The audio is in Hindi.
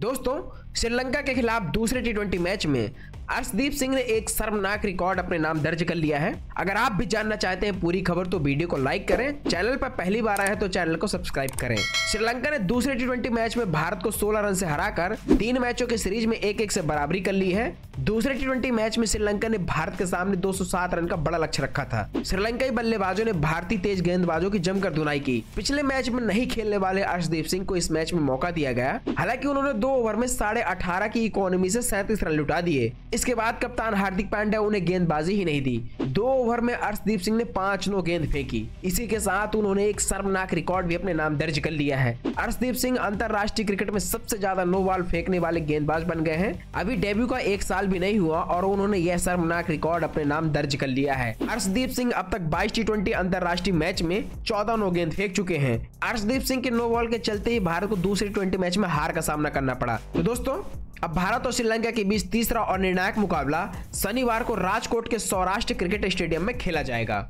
दोस्तों, श्रीलंका के खिलाफ दूसरे टी मैच में अर्शदीप सिंह ने एक शर्मनाक रिकॉर्ड अपने नाम दर्ज कर लिया है। अगर आप भी जानना चाहते हैं पूरी खबर तो वीडियो को लाइक करें। चैनल पर पहली बार आए हैं तो चैनल को सब्सक्राइब करें। श्रीलंका ने दूसरे टी मैच में भारत को 16 रन से हराकर तीन मैचों के सीरीज़ में एक एक से बराबरी कर ली है। दूसरे टी मैच में श्रीलंका ने भारत के सामने 207 रन का बड़ा लक्ष्य रखा था। श्रीलंकाई बल्लेबाजों ने भारतीय तेज गेंदबाजों की जमकर धुनाई की। पिछले मैच में नहीं खेलने वाले अर्शदीप सिंह को इस मैच में मौका दिया गया। हालाँकि उन्होंने दो ओवर में साढ़े अठारह की इकोनॉमी से सैंतीस रन लुटा दिए। इसके बाद कप्तान हार्दिक पांड्या उन्हें गेंदबाजी ही नहीं दी। दो ओवर में अर्शदीप सिंह ने पाँच नो गेंद फेंकी। इसी के साथ उन्होंने एक शर्मनाक रिकॉर्ड भी अपने नाम दर्ज कर लिया है। अर्शदीप सिंह अंतर्राष्ट्रीय क्रिकेट में सबसे ज़्यादा नो बॉल फेंकने वाले गेंदबाज बन गए हैं। अभी डेब्यू का एक साल भी नहीं हुआ और उन्होंने यह शर्मनाक रिकॉर्ड अपने नाम दर्ज कर लिया है। अर्शदीप सिंह अब तक बाईस टी ट्वेंटी अंतरराष्ट्रीय मैच में चौदह नो गेंद फेंक चुके हैं। अर्शदीप सिंह के नो बॉल के चलते ही भारत को दूसरी ट्वेंटी मैच में हार का सामना करना पड़ा। तो दोस्तों, अब भारत और श्रीलंका के बीच तीसरा और निर्णायक मुकाबला शनिवार को राजकोट के सौराष्ट्र क्रिकेट स्टेडियम में खेला जाएगा।